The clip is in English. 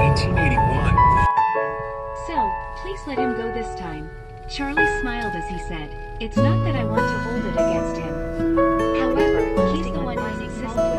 1981. So, please let him go this time. Charlie smiled as he said, It's not that I want to hold it against him. However, he's the one who's existing.